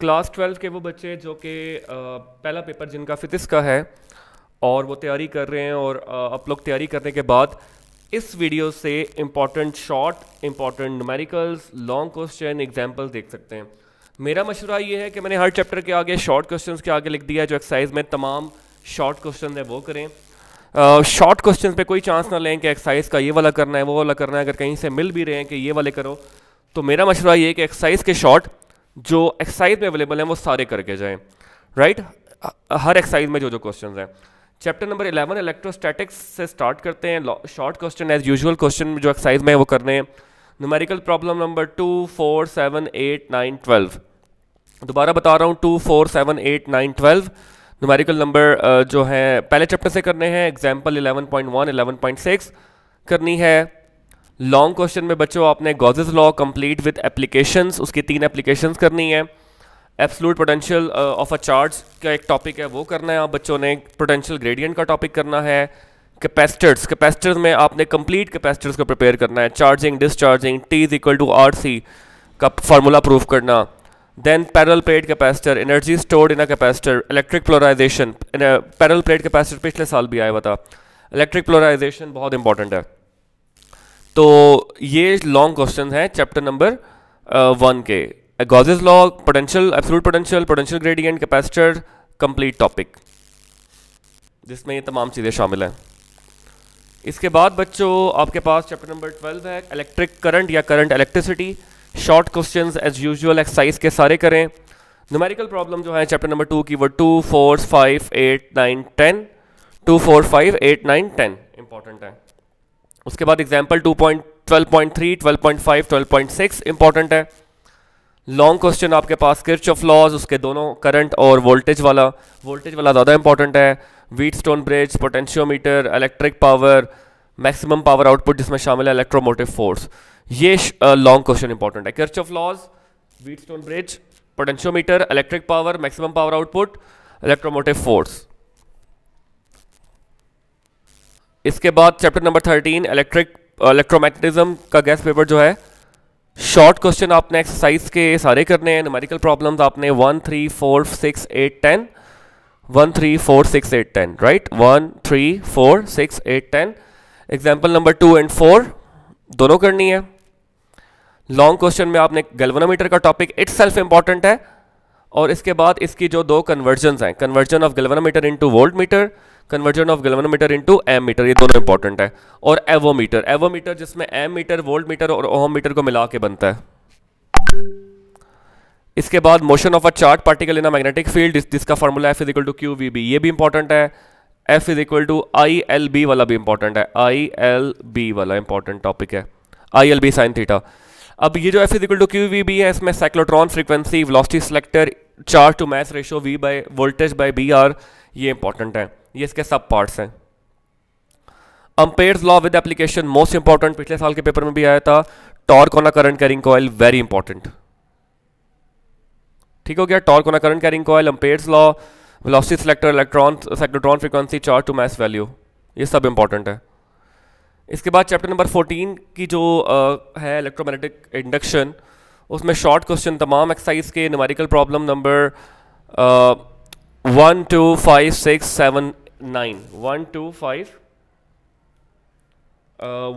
Class twelve के वो बच्चे जो कि पहला पेपर जिनका फिजिक्स का है और वो तैयारी कर रहे हैं और आप लोग तैयारी करने के बाद इस वीडियो से important short important numericals long question example देख सकते हैं। मेरा मशवरा ये है कि मैंने हर चैप्टर के आगे शॉर्ट क्वेश्चन के आगे लिख दिया है जो एक्सरसाइज में तमाम शॉर्ट क्वेश्चन है वो करें। शॉर्ट uh, क्वेश्चन पे कोई चांस ना लें कि एक्सरसाइज का ये वाला करना है वो वाला करना है। अगर कहीं से मिल भी रहे हैं कि ये वाले करो तो मेरा मशवरा ये है कि एक्सरसाइज के शॉर्ट जो एक्सरसाइज में अवेलेबल हैं, वो सारे करके जाएँ राइट हर एक्सरसाइज में जो जो क्वेश्चन हैं। चैप्टर नंबर इलेवन इलेक्ट्रोस्टैटिक्स से स्टार्ट करते हैं। Short question as usual question जो एक्सरसाइज में वो करने हैं। Numerical problem number two four seven eight nine twelve दोबारा बता रहा हूँ two four seven eight nine twelve numerical number जो है, पहले चैप्टर से करने हैं। Example eleven point one eleven point six करनी है। लॉन्ग क्वेश्चन में बच्चों, आपने Gauss's law complete with applications उसकी तीन एप्लीकेशंस करनी है। Absolute potential of a charge का एक टॉपिक है, वो करना है आप बच्चों ने। पोटेंशियल ग्रेडियंट का टॉपिक करना है। कैपेसिटर्स कैपेसिटर्स में आपने कंप्लीट कैपेसिटर्स को प्रिपेयर करना है। Charging discharging T is equal to R C का फार्मूला प्रूफ करना। Then parallel plate capacitor energy stored in a capacitor electric polarisation parallel plate capacitor पिछले साल भी आया हुआ था। इलेक्ट्रिक प्लोराइजेशन बहुत इंपॉर्टेंट है। तो ये लॉन्ग क्वेश्चन है चैप्टर नंबर वन के। Gauss's law potential absolute potential potential gradient capacitor complete topic जिसमें ये तमाम चीज़ें शामिल हैं। इसके बाद बच्चों, आपके पास चैप्टर नंबर ट्वेल्व है इलेक्ट्रिक करंट या current electricity short questions as usual exercise के सारे करें। न्यूमेरिकल प्रॉब्लम जो है चैप्टर नंबर टू की वो two four five eight nine ten two four five eight nine ten important है। उसके बाद example two point twelve point three twelve point five twelve point six important है। Long question आपके पास Kirch of laws उसके दोनों करंट और voltage वाला वोल्टेज वाला ज़्यादा इंपॉर्टेंट है। Wheatstone bridge potentiometer electric power maximum power output जिसमें शामिल है इलेक्ट्रोमोटिव फोर्स ये लॉन्ग क्वेश्चन इंपॉर्टेंट है Kirchhoff's laws Wheatstone bridge potentiometer electric power maximum power output electromotive force इसके बाद chapter number thirteen electric electromagnetism का guess paper जो है शॉर्ट क्वेश्चन आपने एक्सरसाइज के सारे करने हैं न्यूमेरिकल प्रॉब्लम्स आपने one three four six eight ten one three four six eight ten right one three four six eight ten example number two and four दोनों करनी है। लॉन्ग क्वेश्चन में आपने गैल्वेनोमीटर का टॉपिक इट सेल्फ इंपॉर्टेंट है, और इसके बाद इसकी जो दो कन्वर्जन हैं conversion of galvanometer into voltmeter conversion of galvanometer into ammeter ये दोनों इंपॉर्टेंट है। और एवोमीटर एवोमीटर जिसमें एम मीटर वोल्ट मीटर और ओम मीटर को मिला के बनता है। इसके बाद motion of a charged particle in a magnetic field जिसका formula F is equal to Q V B ये भी इंपॉर्टेंट है। F is equal to I L B वाला भी इंपॉर्टेंट है। आई एल बी वाला इंपॉर्टेंट टॉपिक है। I L B sine theta अब ये जो F is equal to Q V B है, इसमें cyclotron frequency velocity selector charge to mass ratio V by voltage by B R ये important है। ये इसके सब पार्ट्स हैं। Ampere's law with application most important पिछले साल के पेपर में भी आया था torque on a current carrying coil very important ठीक हो गया torque on a current carrying coil Ampere's law velocity selector electron cyclotron frequency charge to mass value ये सब इंपॉर्टेंट है। इसके बाद चैप्टर नंबर 14 की जो uh, है इलेक्ट्रोमैग्नेटिक इंडक्शन उसमें शॉर्ट क्वेश्चन तमाम एक्सरसाइज के numerical problem number one two five six seven nine one two five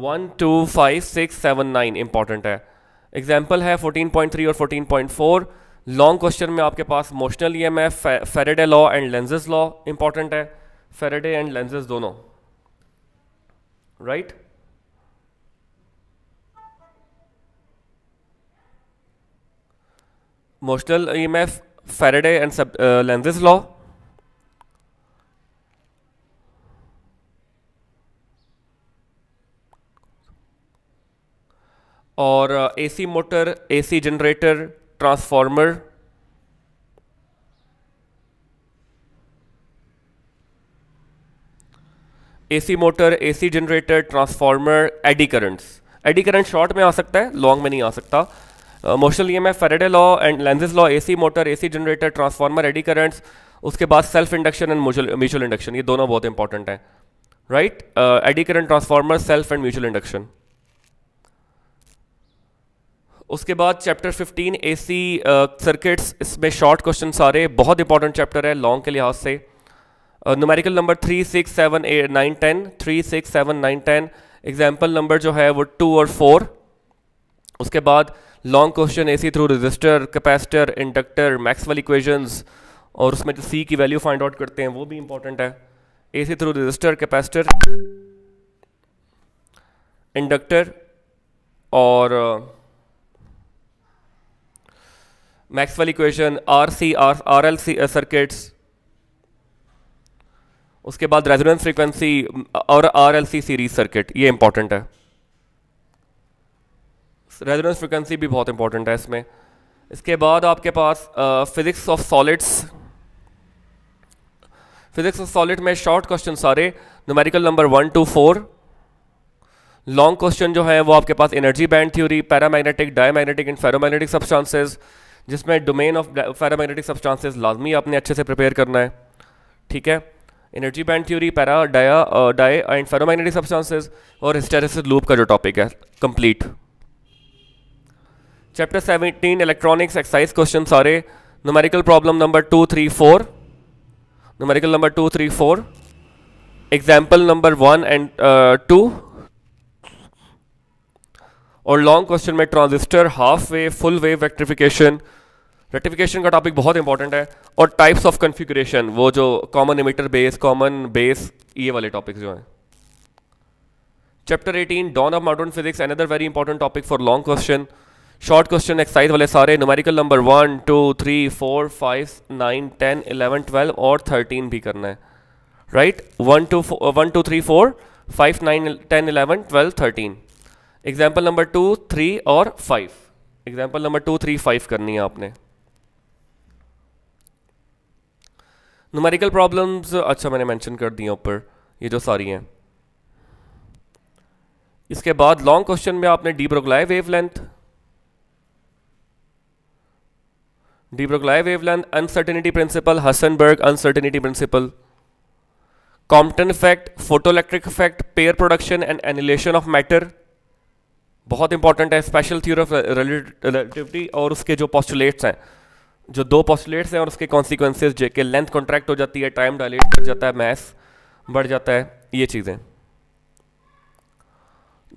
one two five six seven nine important है. एग्ज़ाम्पल है फोर्टीन पॉइंट थ्री और fourteen point four long question में आपके पास motional E M F Faraday law and Lenz's law important है. Faraday and Lenz's दोनों. Right? Motional E M F Faraday and Lenz's law और AC motor AC generator transformer AC motor AC generator transformer eddy currents eddy current short में आ सकता है long में नहीं आ सकता। Motional M F Faraday law and Lenz's law AC motor AC generator transformer eddy currents उसके बाद self induction and mutual induction ये दोनों बहुत इंपॉर्टेंट है। Right eddy current transformer self and mutual induction उसके बाद चैप्टर 15 एसी सर्किट्स इसमें short question सारे बहुत इंपॉर्टेंट चैप्टर है लॉन्ग के लिहाज से। Numerical number three six seven eight nine ten three six seven nine ten example number जो है वो टू और फोर उसके बाद long question AC through resistor capacitor inductor Maxwell equations और उसमें जो सी की वैल्यू फाइंड आउट करते हैं, वो भी इंपॉर्टेंट है। AC through resistor capacitor inductor और Maxwell equation R C R L C circuits उसके बाद रेजोनेंस फ्रीक्वेंसी और R L C series circuit ये इंपॉर्टेंट है। रेजोनेंस फ्रीक्वेंसी भी बहुत इंपॉर्टेंट है इसमें। इसके बाद आपके पास physics of solids physics of solid में शॉर्ट क्वेश्चन सारे numerical number one two four long question जो है, वो आपके पास energy band theory paramagnetic diamagnetic and ferromagnetic substances जिसमें डोमेन ऑफ़ फेरोमैग्नेटिक सब्सटेंसेस लाजमी आपने अच्छे से प्रिपेयर करना है। ठीक है? Energy band theory para dia di and ferromagnetic substances और हिस्टेरिसिस लूप का जो टॉपिक है complete chapter 17 electronics exercise question सारे। Numerical problem number two three four numerical number two three four example number one and two और long question में transistor half wave full wave rectification rectification का topic बहुत important है और types of configuration वो जो common emitter base common base ये वाले टॉपिक्स जो हैं. Chapter 18 dawn of modern physics another very important topic for long question short question exercise वाले सारे numerical number one two three four five nine ten eleven twelve और thirteen भी करना है. Right one two one two three four five nine ten eleven twelve thirteen example number two three और five example number two three five करनी है आपने. Numerical problems अच्छा मैंने मेंशन कर दिया ऊपर. ये जो सारी हैं. इसके बाद लॉन्ग क्वेश्चन में आपने de wave length de Broglie wavelength uncertainty principle Heisenberg uncertainty principle Compton effect photo electric effect pair production and annihilation of matter बहुत इंपॉर्टेंट है स्पेशल थ्योरी ऑफ़ रिलेटिविटी और उसके जो पॉस्टुलेट्स हैं। जो दो पॉस्टुलेट्स हैं और उसके कॉन्सिक्वेंसेज जे के लेंथ कॉन्ट्रैक्ट हो जाती है टाइम डायलेट कर जाता है मैथ बढ़ जाता है, ये चीज़ें।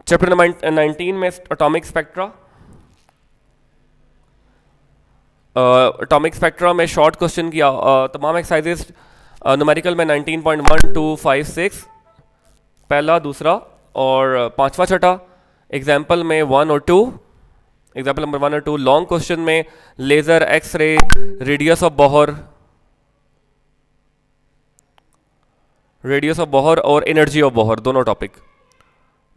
चैप्टर नंबर नाइनटीन में अटोमिक स्पेक्ट्रा अटोमिक स्पेक्ट्रा में शॉर्ट क्वेश्चन किया। तमाम एक्सरसाइजेस न्यूमेरिकल में 19.1 टू फाइव सिक्स पहला, दूसरा और पांचवा छठा। एग्ज़ाम्पल में वन और टू एग्ज़ाम्पल नंबर वन और टू लॉन्ग क्वेश्चन में laser X ray radius of Bohr radius of Bohr और एनर्जी ऑफ़ बॉहर दोनों topic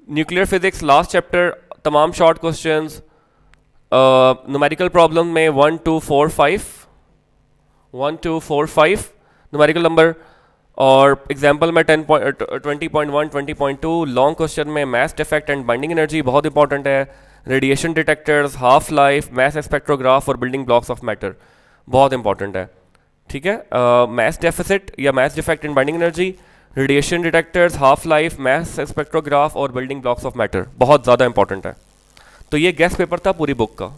nuclear physics last chapter तमाम शॉर्ट क्वेश्चंस न्यूमेरिकल प्रॉब्लम में one two four five one two four five numerical number और example में ten point twenty point one twenty point two long question में mass defect and binding energy बहुत important है। Radiation detectors half life mass spectrograph और building blocks of matter बहुत important है। ठीक है? मैथ डेफिसिट या mass defect in binding energy radiation detectors half life mass spectrograph और बिल्डिंग ब्लॉक्स ऑफ़ मैटर बहुत ज़्यादा इंपॉर्टेंट है। तो ये गेस्ट पेपर था पूरी बुक का।